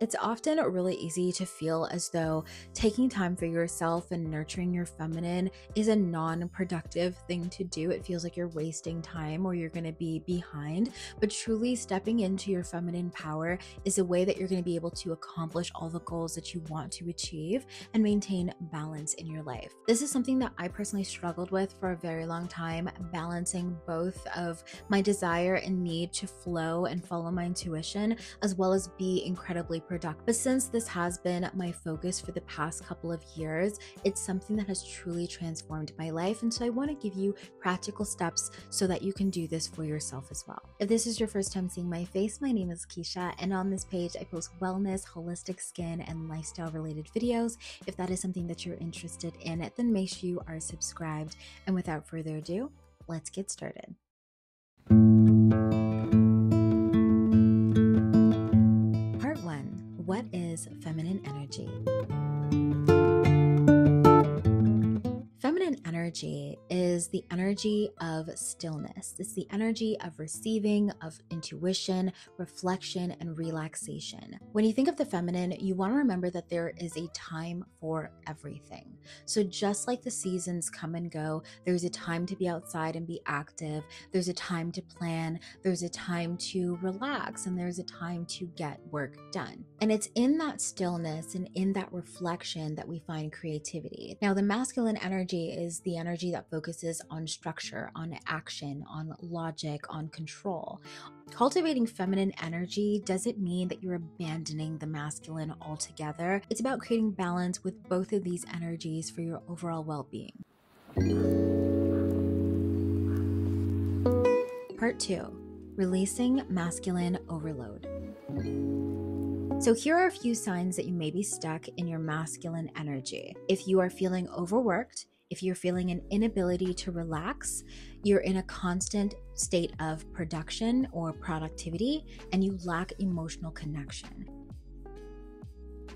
It's often really easy to feel as though taking time for yourself and nurturing your feminine is a non productive thing to do. It feels like you're wasting time or you're going to be behind. But truly stepping into your feminine power is a way that you're going to be able to accomplish all the goals that you want to achieve and maintain balance in your life. This is something that I personally struggled with for a very long time, balancing both of my desire and need to flow and follow my intuition, as well as be incredibly productive. But since this has been my focus for the past couple of years, it's something that has truly transformed my life. And so I want to give you practical steps so that you can do this for yourself as well. If this is your first time seeing my face, my name is Kisha, and on this page, I post wellness, holistic skin, and lifestyle related videos. If that is something that you're interested in, then make sure you are subscribed. And without further ado, let's get started. What is feminine energy? Energy is the energy of stillness. It's the energy of receiving, of intuition, reflection, and relaxation. When you think of the feminine, you want to remember that there is a time for everything. So, just like the seasons come and go, there's a time to be outside and be active, there's a time to plan, there's a time to relax, and there's a time to get work done. And it's in that stillness and in that reflection that we find creativity. Now, the masculine energy energy is the energy that focuses on structure, on action, on logic, on control. Cultivating feminine energy doesn't mean that you're abandoning the masculine altogether. It's about creating balance with both of these energies for your overall well being. Part 2 Releasing Masculine Overload. So, here are a few signs that you may be stuck in your masculine energy. If you are feeling overworked, if you're feeling an inability to relax, you're in a constant state of production or productivity, and you lack emotional connection.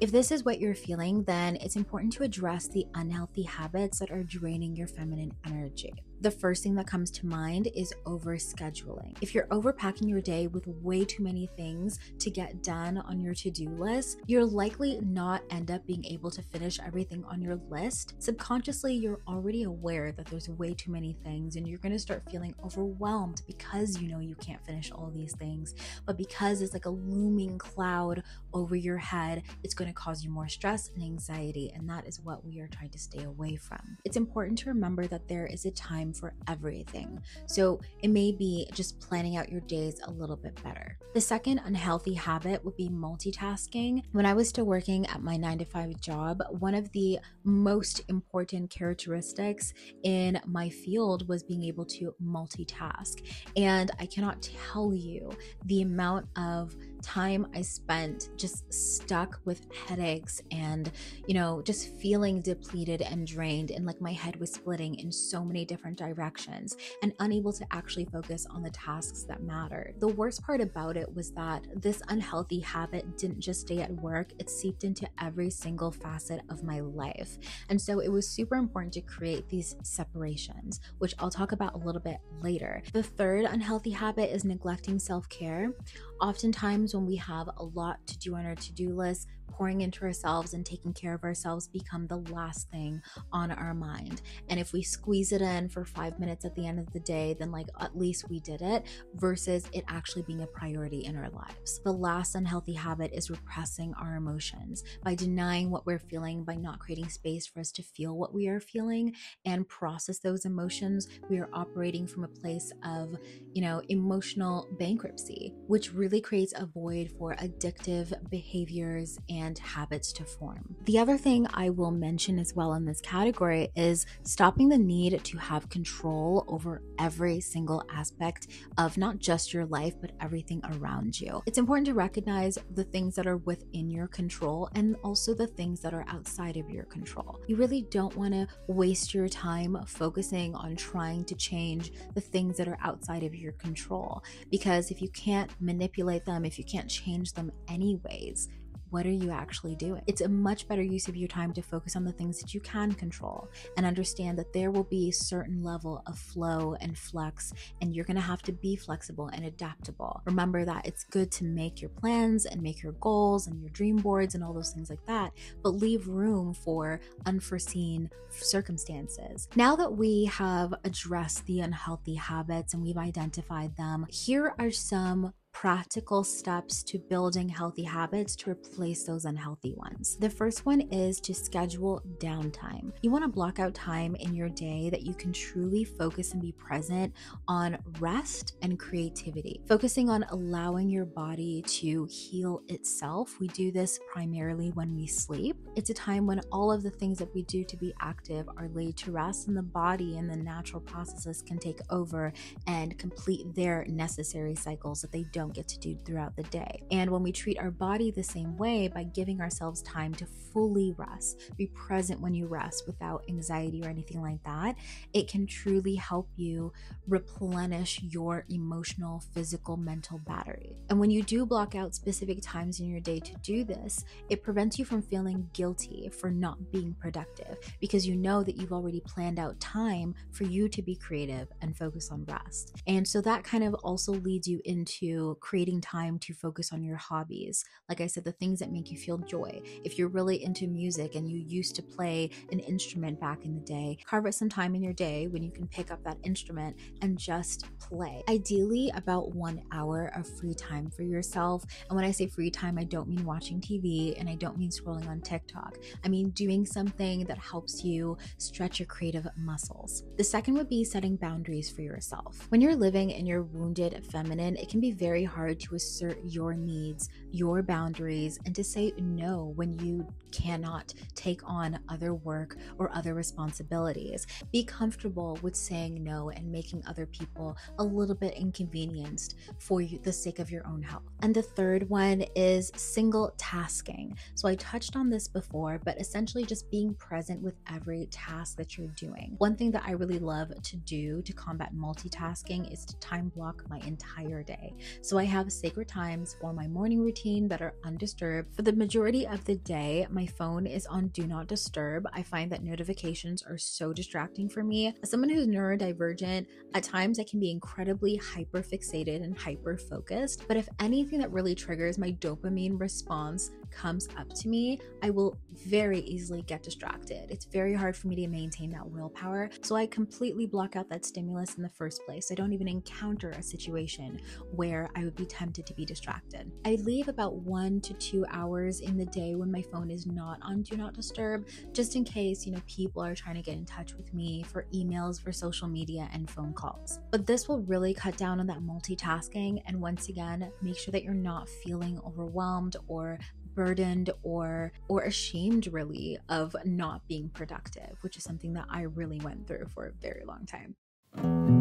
If this is what you're feeling, then it's important to address the unhealthy habits that are draining your feminine energy the first thing that comes to mind is overscheduling. If you're overpacking your day with way too many things to get done on your to do list, you're likely not end up being able to finish everything on your list. Subconsciously, you're already aware that there's way too many things and you're going to start feeling overwhelmed because you know you can't finish all these things. But because it's like a looming cloud over your head, it's going to cause you more stress and anxiety. And that is what we are trying to stay away from. It's important to remember that there is a time for everything. So it may be just planning out your days a little bit better. The second unhealthy habit would be multitasking. When I was still working at my nine to five job, one of the most important characteristics in my field was being able to multitask. And I cannot tell you the amount of time I spent just stuck with headaches and, you know, just feeling depleted and drained, and like my head was splitting in so many different directions and unable to actually focus on the tasks that mattered. The worst part about it was that this unhealthy habit didn't just stay at work, it seeped into every single facet of my life. And so it was super important to create these separations, which I'll talk about a little bit later. The third unhealthy habit is neglecting self care. Oftentimes, when we have a lot to do on our to do list, pouring into ourselves and taking care of ourselves become the last thing on our mind. And if we squeeze it in for five minutes at the end of the day, then like at least we did it versus it actually being a priority in our lives. The last unhealthy habit is repressing our emotions by denying what we're feeling, by not creating space for us to feel what we are feeling and process those emotions. We are operating from a place of, you know, emotional bankruptcy, which really creates a void for addictive behaviors and habits to form. The other thing I will mention as well in this category is stopping the need to have control over every single aspect of not just your life, but everything around you. It's important to recognize the things that are within your control and also the things that are outside of your control. You really don't want to waste your time focusing on trying to change the things that are outside of your control because if you can't manipulate them, if you can't change them anyways, what are you actually doing? It's a much better use of your time to focus on the things that you can control and understand that there will be a certain level of flow and flux, and you're going to have to be flexible and adaptable. Remember that it's good to make your plans and make your goals and your dream boards and all those things like that, but leave room for unforeseen circumstances. Now that we have addressed the unhealthy habits and we've identified them, here are some practical steps to building healthy habits to replace those unhealthy ones. The first one is to schedule downtime. You want to block out time in your day that you can truly focus and be present on rest and creativity, focusing on allowing your body to heal itself. We do this primarily when we sleep. It's a time when all of the things that we do to be active are laid to rest, and the body and the natural processes can take over and complete their necessary cycles that they don't don't get to do throughout the day. And when we treat our body the same way by giving ourselves time to fully rest, be present when you rest without anxiety or anything like that, it can truly help you replenish your emotional, physical, mental battery. And when you do block out specific times in your day to do this, it prevents you from feeling guilty for not being productive because you know that you've already planned out time for you to be creative and focus on rest. And so that kind of also leads you into creating time to focus on your hobbies. Like I said, the things that make you feel joy. If you're really into music and you used to play an instrument back in the day, carve out some time in your day when you can pick up that instrument and just play. Ideally, about one hour of free time for yourself. And when I say free time, I don't mean watching TV and I don't mean scrolling on TikTok. I mean doing something that helps you stretch your creative muscles. The second would be setting boundaries for yourself. When you're living in your wounded feminine, it can be very hard to assert your needs, your boundaries, and to say no when you cannot take on other work or other responsibilities. Be comfortable with saying no and making other people a little bit inconvenienced for you, the sake of your own health. And the third one is single tasking. So I touched on this before, but essentially just being present with every task that you're doing. One thing that I really love to do to combat multitasking is to time block my entire day. So I have sacred times for my morning routine that are undisturbed. For the majority of the day, my phone is on do not disturb. I find that notifications are so distracting for me. As someone who's neurodivergent, at times I can be incredibly hyper fixated and hyper focused. But if anything that really triggers my dopamine response comes up to me, I will very easily get distracted. It's very hard for me to maintain that willpower. So I completely block out that stimulus in the first place. I don't even encounter a situation where I would be tempted to be distracted. I leave about one to two hours in the day when my phone is not on Do Not Disturb, just in case, you know, people are trying to get in touch with me for emails, for social media, and phone calls. But this will really cut down on that multitasking and once again, make sure that you're not feeling overwhelmed or burdened or or ashamed really of not being productive which is something that i really went through for a very long time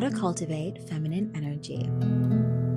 how to cultivate feminine energy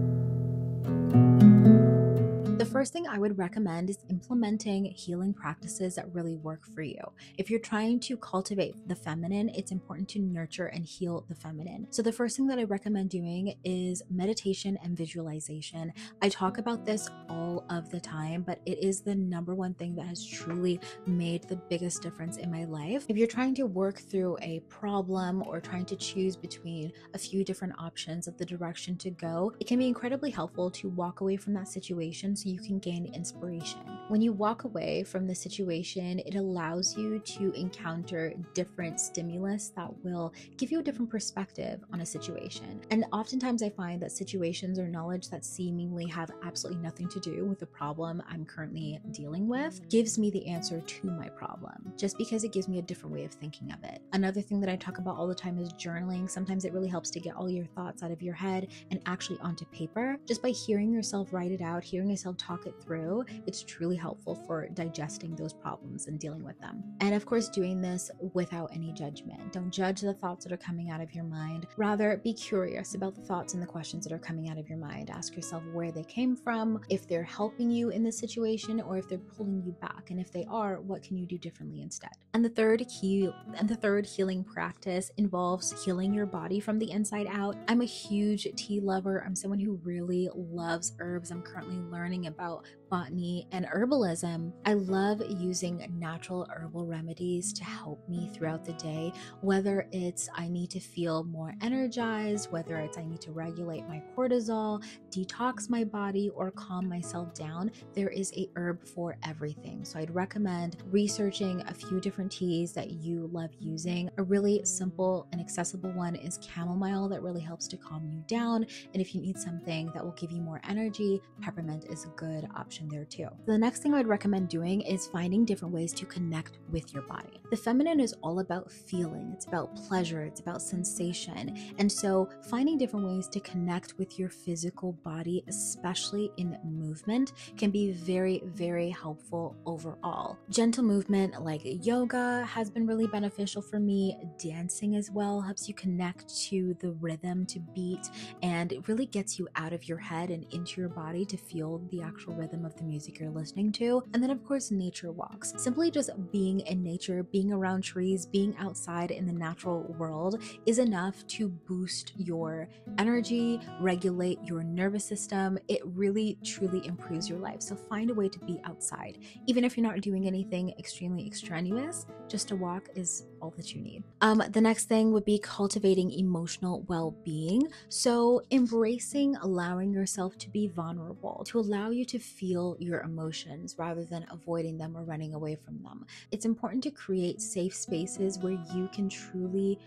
first thing I would recommend is implementing healing practices that really work for you. If you're trying to cultivate the feminine, it's important to nurture and heal the feminine. So, the first thing that I recommend doing is meditation and visualization. I talk about this all of the time, but it is the number one thing that has truly made the biggest difference in my life. If you're trying to work through a problem or trying to choose between a few different options of the direction to go, it can be incredibly helpful to walk away from that situation so you can gain inspiration. When you walk away from the situation, it allows you to encounter different stimulus that will give you a different perspective on a situation. And oftentimes, I find that situations or knowledge that seemingly have absolutely nothing to do with the problem I'm currently dealing with gives me the answer to my problem, just because it gives me a different way of thinking of it. Another thing that I talk about all the time is journaling. Sometimes it really helps to get all your thoughts out of your head and actually onto paper. Just by hearing yourself write it out, hearing yourself talk talk it through, it's truly helpful for digesting those problems and dealing with them. And of course, doing this without any judgment. Don't judge the thoughts that are coming out of your mind. Rather, be curious about the thoughts and the questions that are coming out of your mind. Ask yourself where they came from, if they're helping you in this situation, or if they're pulling you back. And if they are, what can you do differently instead? And the third key and the third healing practice involves healing your body from the inside out. I'm a huge tea lover. I'm someone who really loves herbs. I'm currently learning about 友 botany and herbalism. I love using natural herbal remedies to help me throughout the day, whether it's I need to feel more energized, whether it's I need to regulate my cortisol, detox my body, or calm myself down. There is a herb for everything. So I'd recommend researching a few different teas that you love using. A really simple and accessible one is chamomile that really helps to calm you down. And if you need something that will give you more energy, peppermint is a good option there too. The next thing I'd recommend doing is finding different ways to connect with your body. The feminine is all about feeling, it's about pleasure, it's about sensation. And so finding different ways to connect with your physical body, especially in movement, can be very, very helpful overall. Gentle movement like yoga has been really beneficial for me. Dancing as well helps you connect to the rhythm, to beat, and it really gets you out of your head and into your body to feel the actual rhythm of the music you're listening to. And then, of course, nature walks. Simply just being in nature, being around trees, being outside in the natural world is enough to boost your energy, regulate your nervous system. It really, truly improves your life. So find a way to be outside. Even if you're not doing anything extremely extraneous, just a walk is all that you need. Um, the next thing would be cultivating emotional well being. So, embracing allowing yourself to be vulnerable, to allow you to feel your emotions rather than avoiding them or running away from them. It's important to create safe spaces where you can truly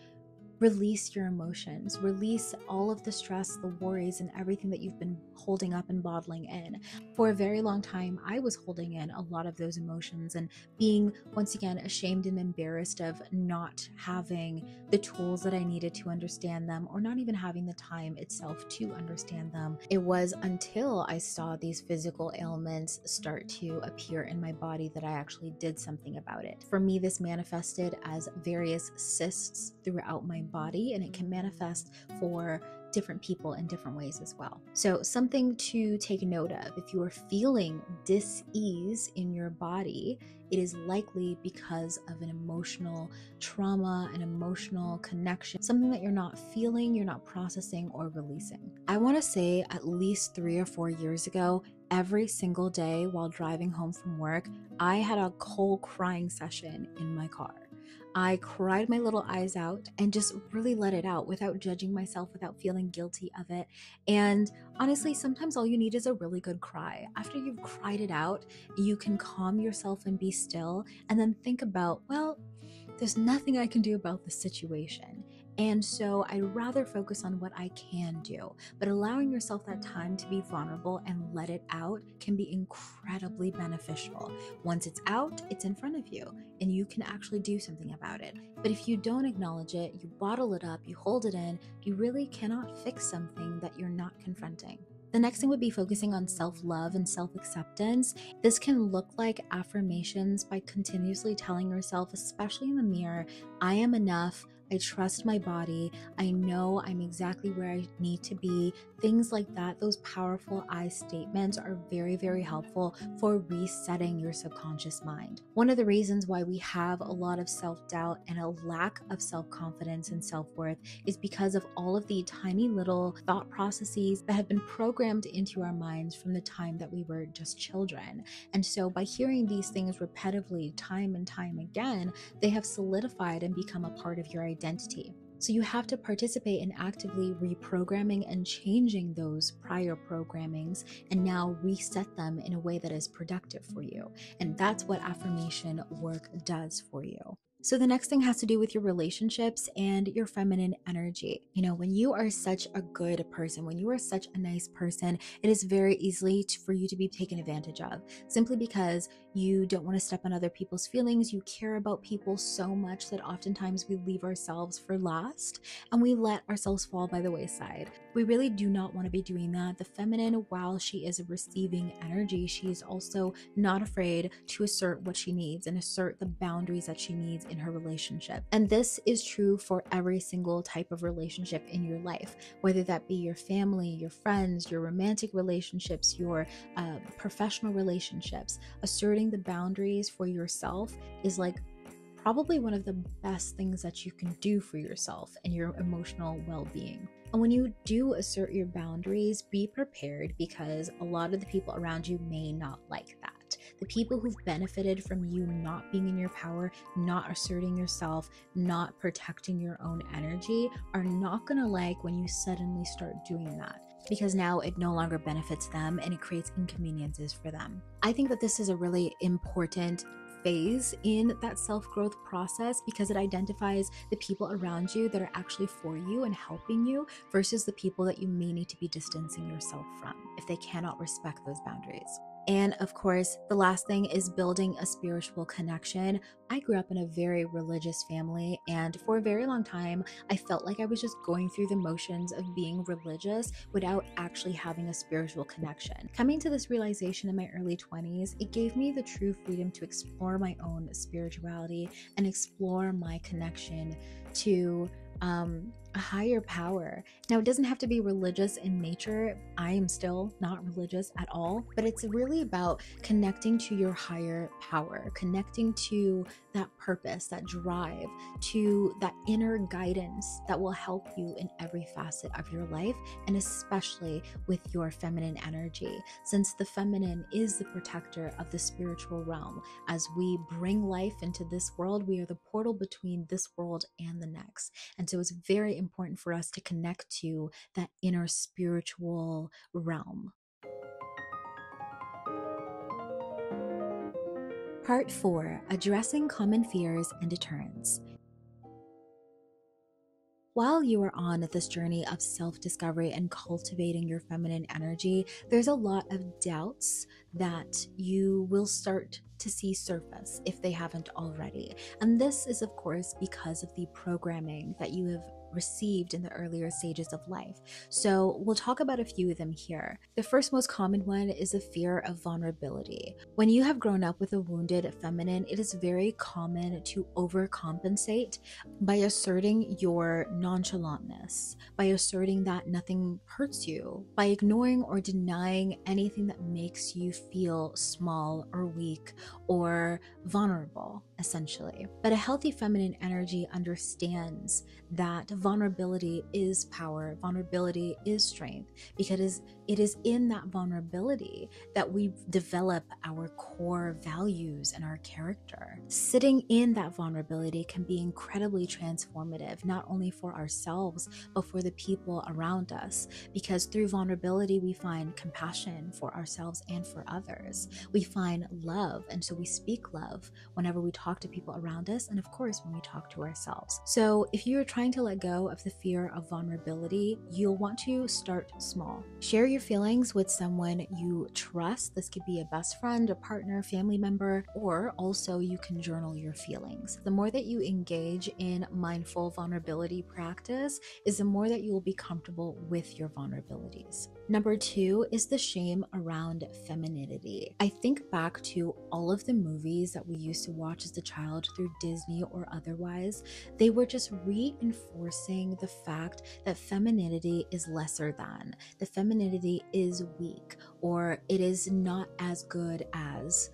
release your emotions, release all of the stress, the worries, and everything that you've been holding up and bottling in. For a very long time, I was holding in a lot of those emotions and being, once again, ashamed and embarrassed of not having the tools that I needed to understand them or not even having the time itself to understand them. It was until I saw these physical ailments start to appear in my body that I actually did something about it. For me, this manifested as various cysts throughout my body and it can manifest for different people in different ways as well. So, something to take note of if you are feeling dis ease in your body, it is likely because of an emotional trauma, an emotional connection, something that you're not feeling, you're not processing, or releasing. I want to say at least three or four years ago, every single day while driving home from work, I had a cold crying session in my car. I cried my little eyes out and just really let it out without judging myself, without feeling guilty of it. And honestly, sometimes all you need is a really good cry. After you've cried it out, you can calm yourself and be still, and then think about, well, there's nothing I can do about the situation. And so I'd rather focus on what I can do. But allowing yourself that time to be vulnerable and let it out can be incredibly beneficial. Once it's out, it's in front of you and you can actually do something about it. But if you don't acknowledge it, you bottle it up, you hold it in, you really cannot fix something that you're not confronting. The next thing would be focusing on self love and self acceptance. This can look like affirmations by continuously telling yourself, especially in the mirror, I am enough. I trust my body. I know I'm exactly where I need to be. Things like that, those powerful I statements are very, very helpful for resetting your subconscious mind. One of the reasons why we have a lot of self doubt and a lack of self confidence and self worth is because of all of the tiny little thought processes that have been programmed into our minds from the time that we were just children. And so by hearing these things repetitively, time and time again, they have solidified and become a part of your identity identity. So you have to participate in actively reprogramming and changing those prior programmings and now reset them in a way that is productive for you. And that's what affirmation work does for you. So, the next thing has to do with your relationships and your feminine energy. You know, when you are such a good person, when you are such a nice person, it is very easily to, for you to be taken advantage of simply because you don't want to step on other people's feelings. You care about people so much that oftentimes we leave ourselves for last and we let ourselves fall by the wayside. We really do not want to be doing that. The feminine, while she is receiving energy, she is also not afraid to assert what she needs and assert the boundaries that she needs in her relationship. And this is true for every single type of relationship in your life, whether that be your family, your friends, your romantic relationships, your uh, professional relationships. Asserting the boundaries for yourself is like probably one of the best things that you can do for yourself and your emotional well being. And when you do assert your boundaries, be prepared because a lot of the people around you may not like that. The people who've benefited from you not being in your power, not asserting yourself, not protecting your own energy are not to like when you suddenly start doing that because now it no longer benefits them and it creates inconveniences for them. I think that this is a really important phase in that self growth process because it identifies the people around you that are actually for you and helping you versus the people that you may need to be distancing yourself from if they cannot respect those boundaries. And of course, the last thing is building a spiritual connection. I grew up in a very religious family, and for a very long time, I felt like I was just going through the motions of being religious without actually having a spiritual connection. Coming to this realization in my early 20s, it gave me the true freedom to explore my own spirituality and explore my connection to um, a higher power. Now, it doesn't have to be religious in nature. I am still not religious at all, but it's really about connecting to your higher power, connecting to that purpose, that drive, to that inner guidance that will help you in every facet of your life, and especially with your feminine energy, since the feminine is the protector of the spiritual realm. As we bring life into this world, we are the portal between this world and the next. And so it's very important for us to connect to that inner spiritual realm. Part 4 Addressing Common Fears and Deterrence. While you are on this journey of self discovery and cultivating your feminine energy, there's a lot of doubts that you will start to see surface if they haven't already. And this is, of course, because of the programming that you have received in the earlier stages of life. So, we'll talk about a few of them here. The first most common one is the fear of vulnerability. When you have grown up with a wounded feminine, it is very common to overcompensate by asserting your nonchalantness, by asserting that nothing hurts you, by ignoring or denying anything that makes you feel small or weak or vulnerable, essentially. But a healthy feminine energy understands that vulnerability is power, vulnerability is strength, because it is in that vulnerability that we develop our core values and our character. Sitting in that vulnerability can be incredibly transformative, not only for ourselves, but for the people around us, because through vulnerability, we find compassion for ourselves and for others. We find love, and so we speak love whenever we talk to people around us, and of course, when we talk to ourselves. So if you're trying to let go of the fear of vulnerability, you'll want to start small. Share your feelings with someone you trust. This could be a best friend, a partner, family member, or also you can journal your feelings. The more that you engage in mindful vulnerability practice, is the more that you will be comfortable with your vulnerabilities. Number two is the shame around femininity. I think back to all of the movies that we used to watch as a child through Disney or otherwise. They were just reinforcing the fact that femininity is lesser than, the femininity is weak, or it is not as good as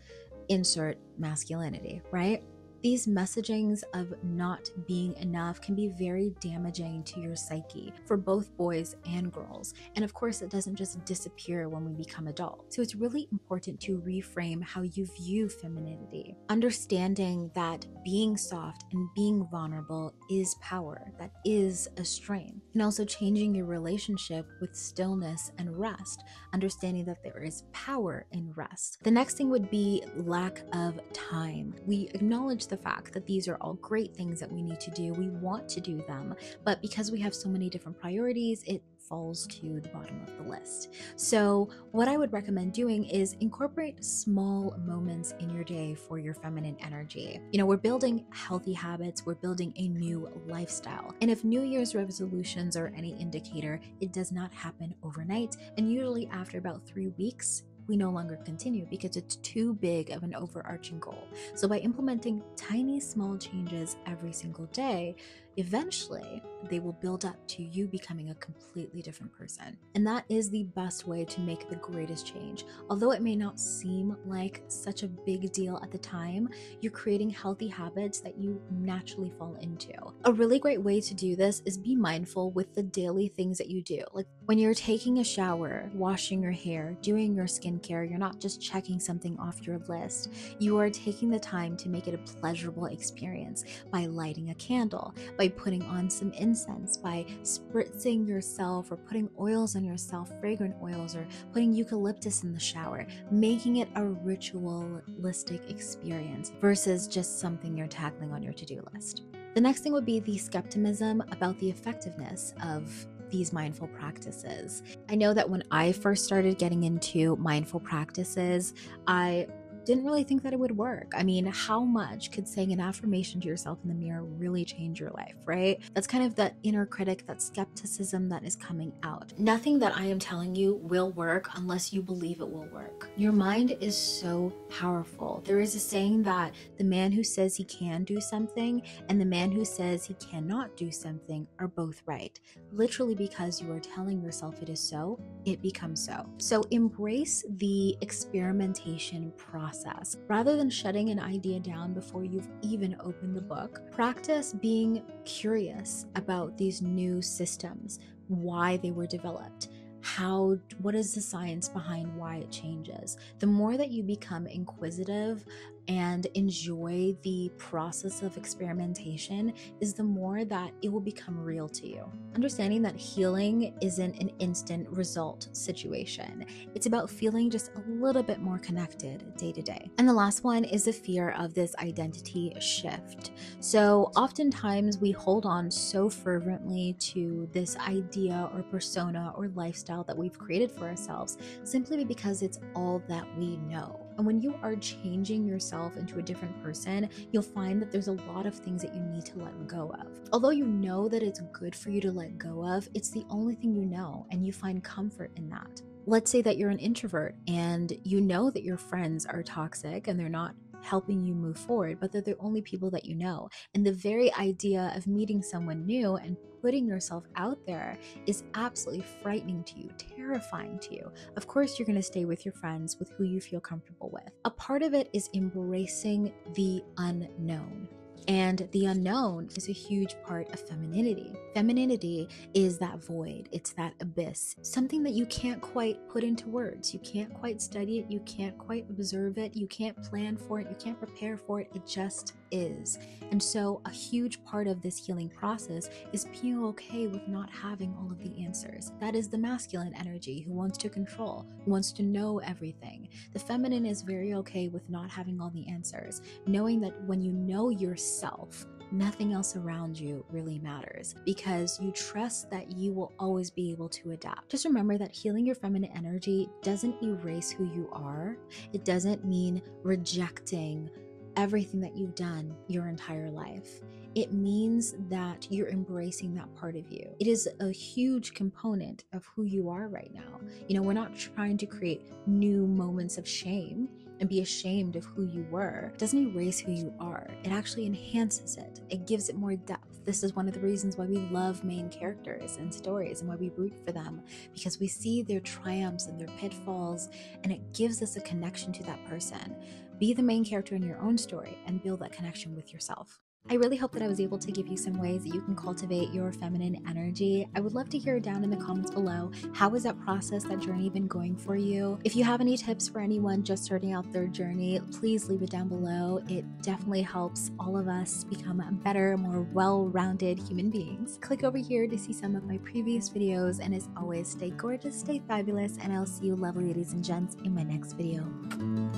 insert masculinity, right? These messagings of not being enough can be very damaging to your psyche for both boys and girls. And of course, it doesn't just disappear when we become adults. So it's really important to reframe how you view femininity, understanding that being soft and being vulnerable is power, that is a strength, and also changing your relationship with stillness and rest, understanding that there is power in rest. The next thing would be lack of time. We acknowledge the fact that these are all great things that we need to do. We want to do them, but because we have so many different priorities, it falls to the bottom of the list. So, what I would recommend doing is incorporate small moments in your day for your feminine energy. You know, we're building healthy habits, we're building a new lifestyle. And if New Year's resolutions are any indicator, it does not happen overnight. And usually, after about three weeks, we no longer continue because it's too big of an overarching goal. So, by implementing tiny, small changes every single day, eventually they will build up to you becoming a completely different person. And that is the best way to make the greatest change. Although it may not seem like such a big deal at the time, you're creating healthy habits that you naturally fall into. A really great way to do this is be mindful with the daily things that you do. Like when you're taking a shower, washing your hair, doing your skincare, you're not just checking something off your list. You are taking the time to make it a pleasurable experience by lighting a candle, by putting on some incense, by spritzing yourself or putting oils on yourself, fragrant oils, or putting eucalyptus in the shower, making it a ritualistic experience versus just something you're tackling on your to do list. The next thing would be the skepticism about the effectiveness of these mindful practices. I know that when I first started getting into mindful practices, I didn't really think that it would work. I mean, how much could saying an affirmation to yourself in the mirror really change your life, right? That's kind of that inner critic, that skepticism that is coming out. Nothing that I am telling you will work unless you believe it will work. Your mind is so powerful. There is a saying that the man who says he can do something and the man who says he cannot do something are both right. Literally, because you are telling yourself it is so, it becomes so. So embrace the experimentation process process. Rather than shutting an idea down before you've even opened the book, practice being curious about these new systems, why they were developed how what is the science behind why it changes the more that you become inquisitive and enjoy the process of experimentation is the more that it will become real to you. Understanding that healing isn't an instant result situation, it's about feeling just a little bit more connected day to day. And the last one is the fear of this identity shift. So, oftentimes we hold on so fervently to this idea or persona or lifestyle that we've created for ourselves simply because it's all that we know. And when you are changing yourself into a different person, you'll find that there's a lot of things that you need to let go of. Although you know that it's good for you to let go of, it's the only thing you know, and you find comfort in that. Let's say that you're an introvert and you know that your friends are toxic and they're not helping you move forward, but they're the only people that you know. And the very idea of meeting someone new and putting yourself out there is absolutely frightening to you, terrifying to you. Of course, you're going to stay with your friends with who you feel comfortable with. A part of it is embracing the unknown. And the unknown is a huge part of femininity. Femininity is that void, it's that abyss, something that you can't quite put into words. You can't quite study it, you can't quite observe it, you can't plan for it, you can't prepare for it. It just is. And so, a huge part of this healing process is being okay with not having all of the answers. That is the masculine energy who wants to control, who wants to know everything. The feminine is very okay with not having all the answers, knowing that when you know yourself, nothing else around you really matters because you trust that you will always be able to adapt. Just remember that healing your feminine energy doesn't erase who you are, it doesn't mean rejecting everything that you've done your entire life. It means that you're embracing that part of you. It is a huge component of who you are right now. You know, we're not trying to create new moments of shame and be ashamed of who you were. It doesn't erase who you are, it actually enhances it, it gives it more depth. This is one of the reasons why we love main characters and stories and why we root for them because we see their triumphs and their pitfalls, and it gives us a connection to that person. Be the main character in your own story and build that connection with yourself. I really hope that I was able to give you some ways that you can cultivate your feminine energy. I would love to hear down in the comments below how has that process, that journey been going for you? If you have any tips for anyone just starting out their journey, please leave it down below. It definitely helps all of us become a better, more well rounded human beings. Click over here to see some of my previous videos, and as always, stay gorgeous, stay fabulous, and I'll see you, lovely ladies and gents, in my next video.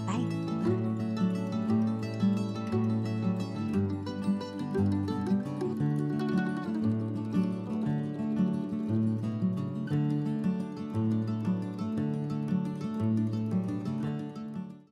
Bye.